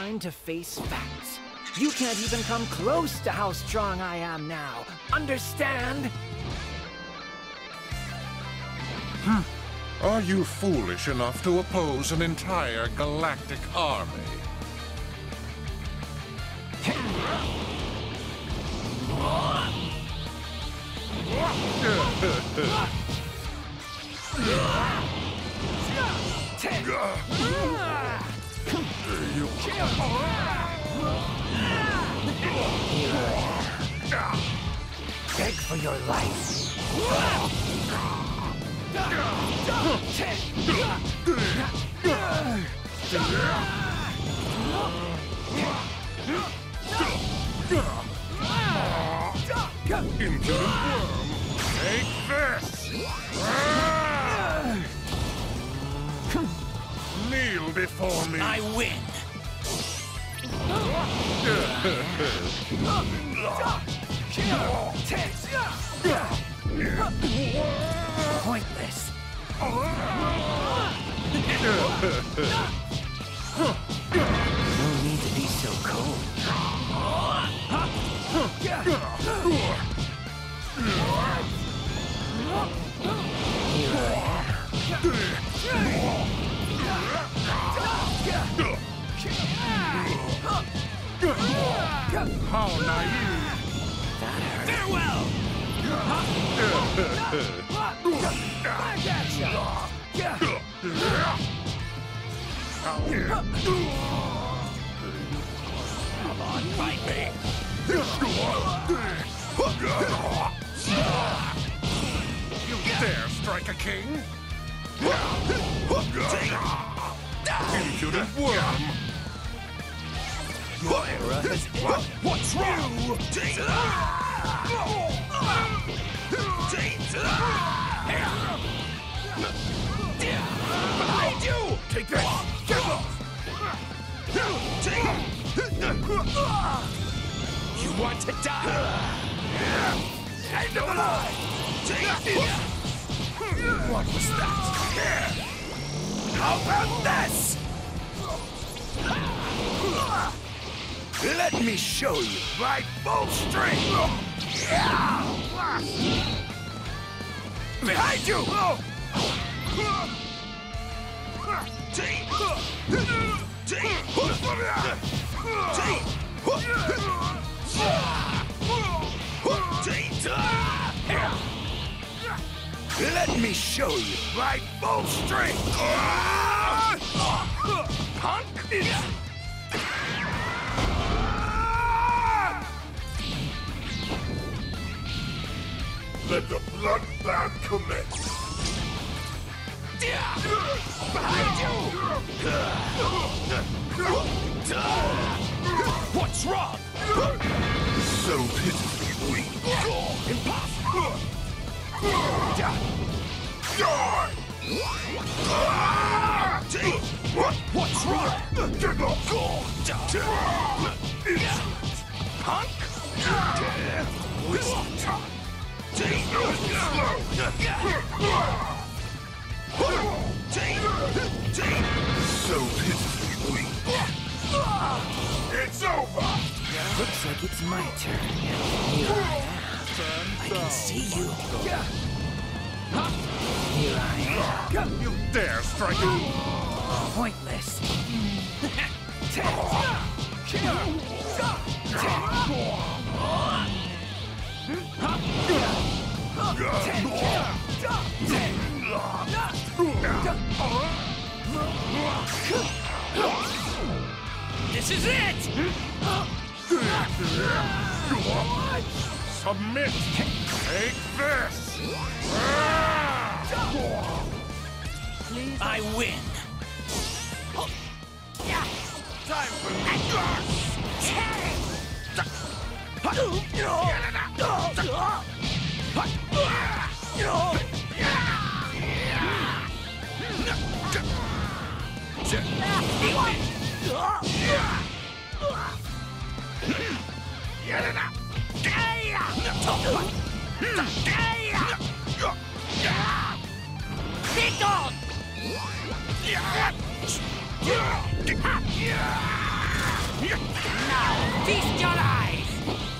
time to face facts. You can't even come close to how strong I am now. Understand? Hmm. Are you foolish enough to oppose an entire galactic army? You Beg for your life. impudent worm! Take this! Kneel before me! I win. Pointless. No need to be so cold. How naive! Farewell. Come on, fight me. You dare strike a king? Impudent worm! What's wrong? Behind you! Take this! You want to die? What was that? How about this? Let me show you my full strength! Behind you! Let me show you my full strength! Punk! Let the bloodbath commence! Behind you! What's wrong? So pitifully weak! Impossible! What's wrong? Get off! Punk? Time. So pitifully weak! It's over! Looks like it's my turn. Here I am. I can see you. Here I am. You dare strike a... Pointless. This is it! Submit! Take this! I win. Time for gone! Now, feast your eyes!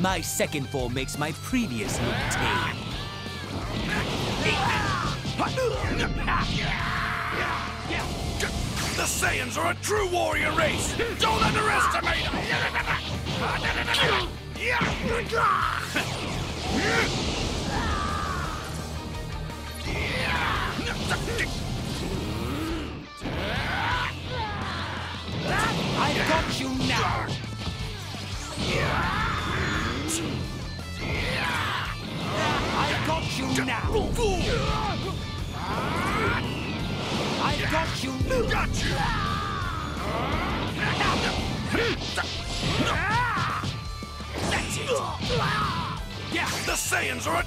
My second form makes my previous look tame. The Saiyans are a true warrior race! Don't underestimate them!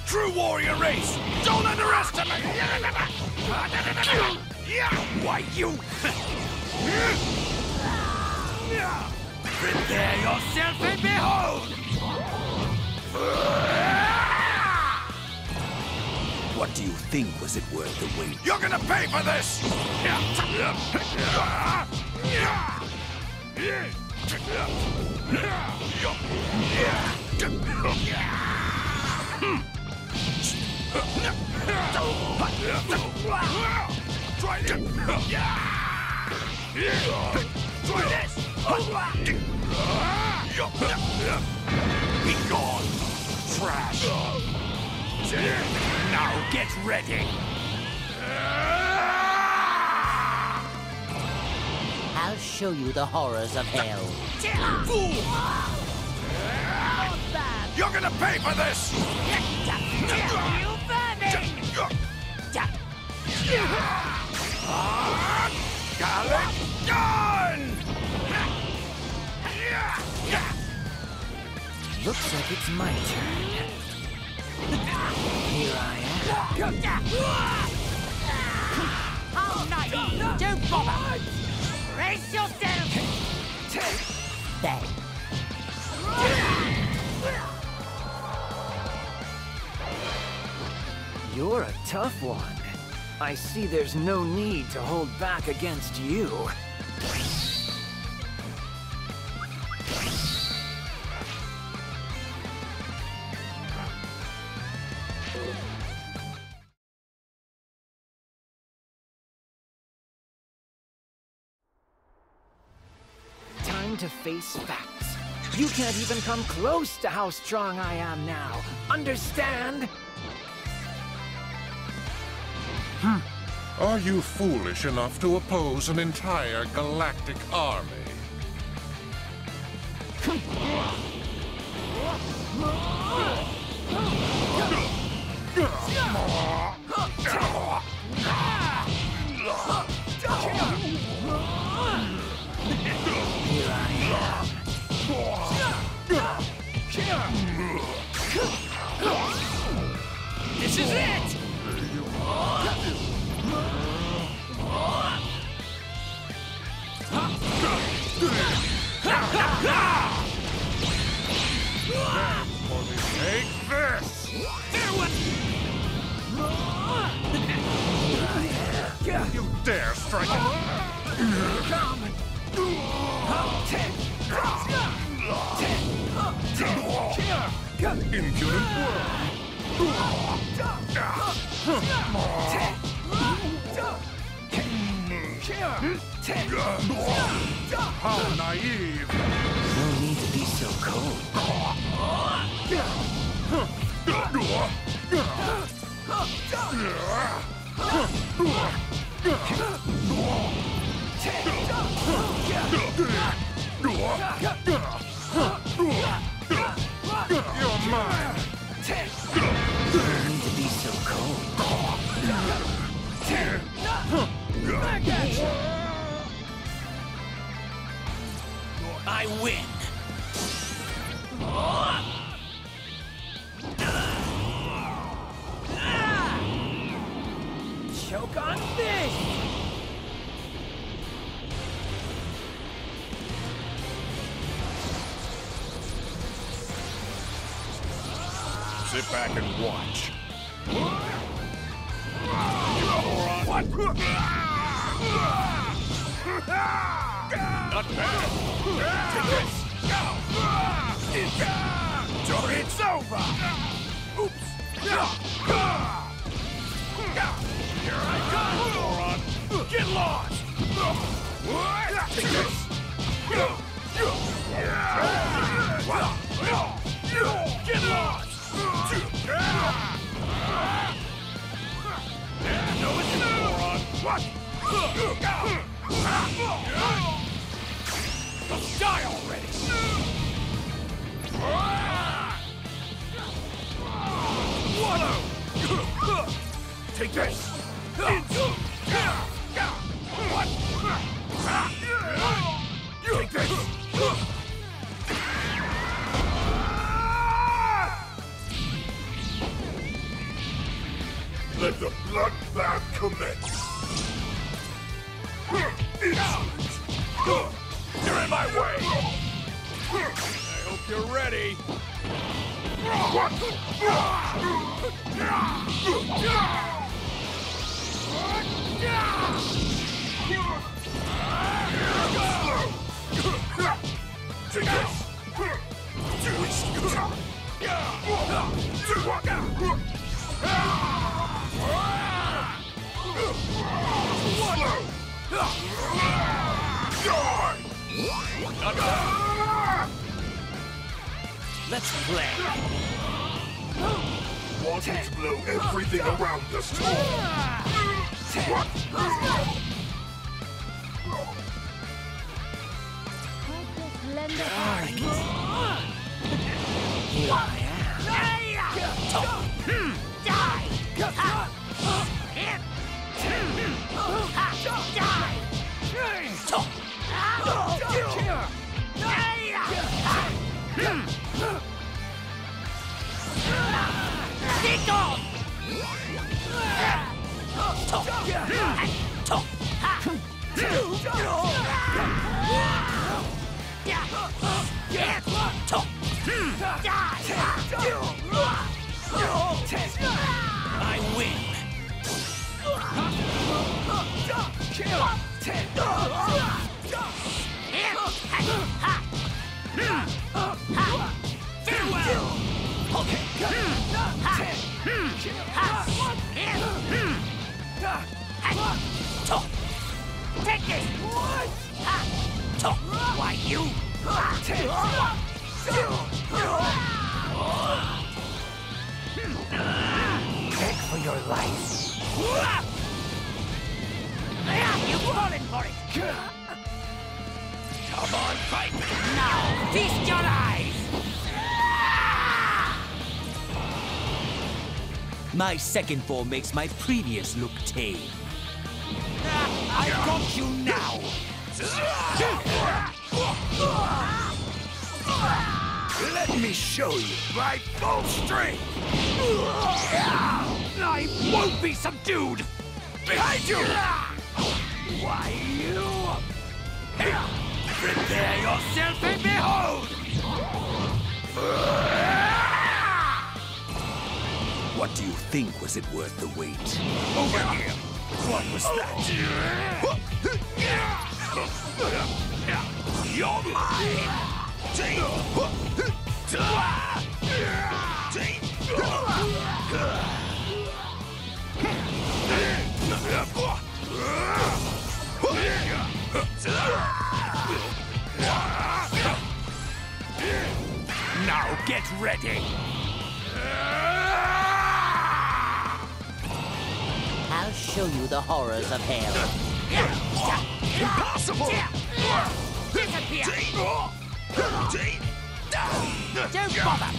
true warrior race! Don't underestimate! Why, you... Prepare yourself and behold! What do you think was it worth the wait? You're gonna pay for this! Hmm. Try it! Try this! Be gone! Trash! Now get ready! I'll show you the horrors of hell. Fool! You're gonna pay for this! Vermin! Gun! Looks like it's my turn. Here I am. How naive! Don't bother! Brace yourself! There. You're a tough one. I see there's no need to hold back against you. Time to face facts. You can't even come close to how strong I am now. Understand? Hmm. Are you foolish enough to oppose an entire galactic army? This is it! I win. Sit back and watch. What? Not bad. Take this. It's over. Oops. Here I come, moron. Get lost. Take this. Get lost. Take this! Go! Us to What? Here I Take! Why you? For your life. You falling for it! Come on, fight! Now, feast your eyes! My second form makes my previous look tame. I got you now! Let me show you my full strength! I won't be subdued! Behind you! Why you? Prepare yourself and behold! What do you think? Was it worth the wait? Over here! What was that? You're mine! Now get ready! Show you the horrors of hell. Impossible! Disappear! Don't bother!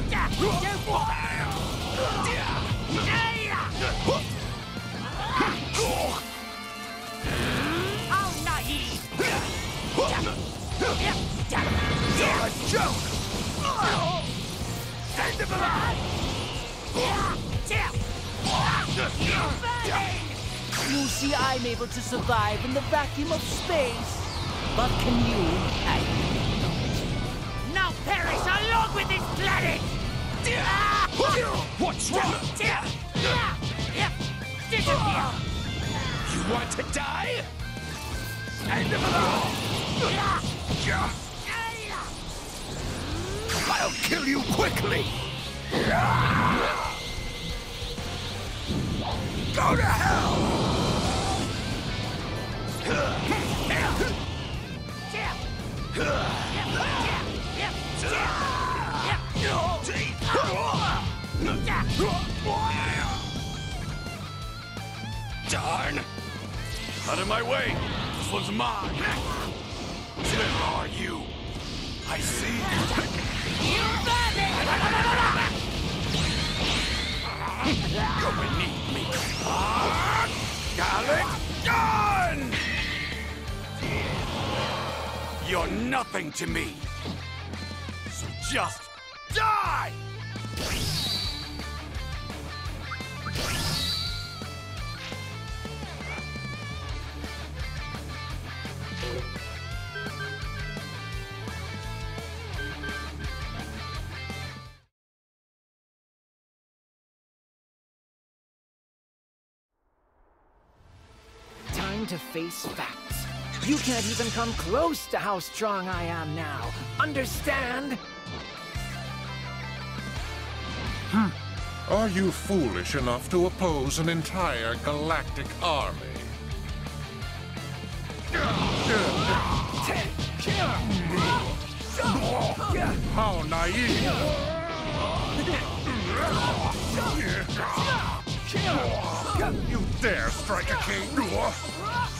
Don't bother! How naive! You're a joke! End of You see, I'm able to survive in the vacuum of space. But can you? I Now perish along with this planet! What's wrong? Disappear! You Want to die? End of it all! I'll kill you quickly! Go to hell! Darn! Out of my way! This one's mine! Where are you? I see You're beneath me! Ah! Gun! You're nothing to me! So just die! Face facts. You can't even come close to how strong I am now. Understand? Hmm. Are you foolish enough to oppose an entire galactic army? How naive! You dare strike a king!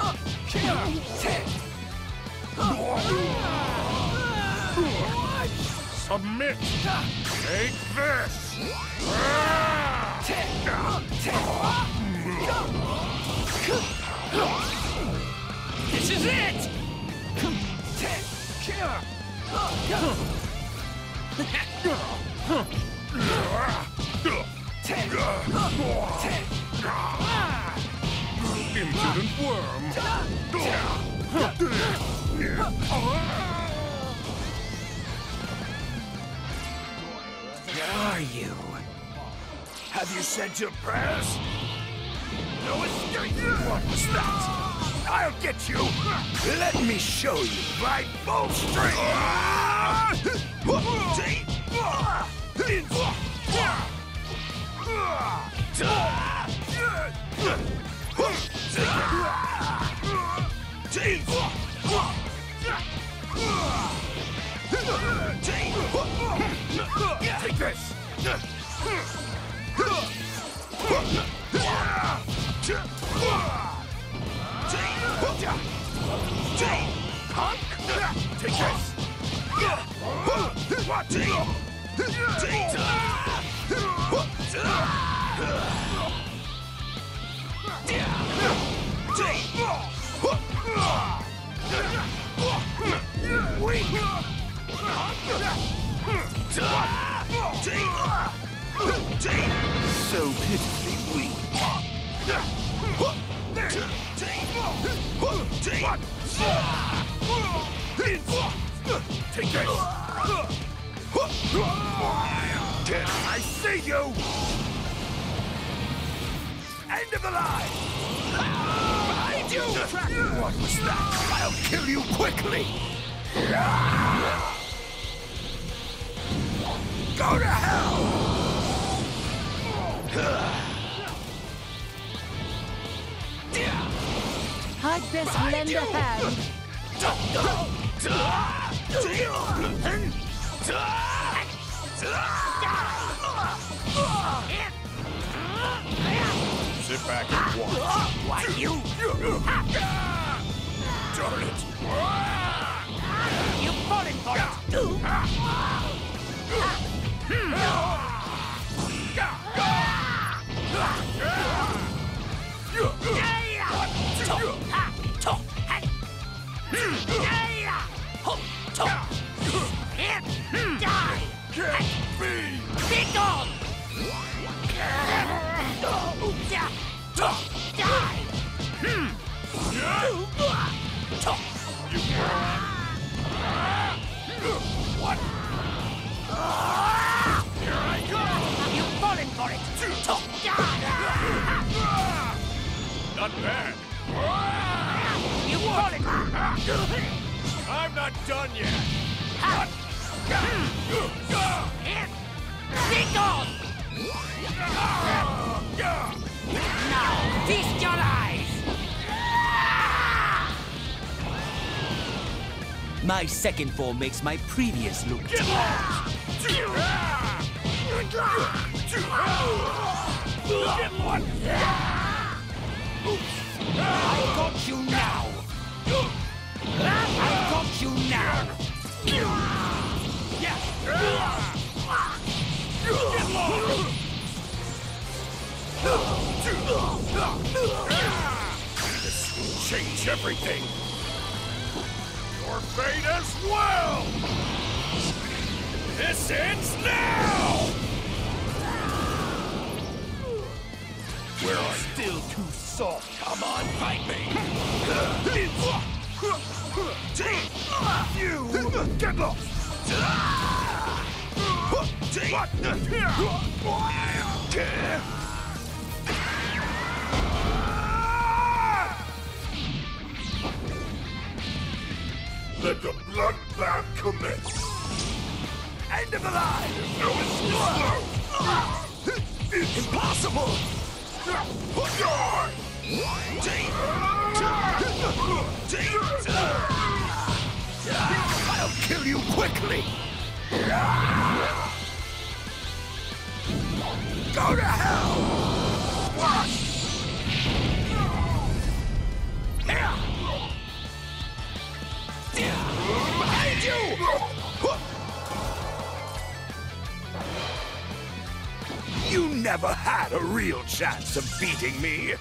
Submit! Take this! This is it! Impudent worm! Where are you? Have you said your prayers? No escape! What was that? I'll get you! Let me show you my full strength! Take this! Take this! What? Weak! So pitifully weak. Take this! Can I see you? End of the line! Behind you! What was that? I'll kill you quickly! Go to hell! I'd best lend a hand. Sit back and watch. What, you? Darn it! You falling for it! My second form makes my previous look. Get lost! Get lost! I got you now! I got you now! Get! This will change everything. Your fate as well! This ends now! Where are? Still too soft. Come on, fight me! You get lost! Let the bloodbath commence! End of the line! No escape! Impossible! I'll kill you quickly! Go to hell! never had a real chance of beating me.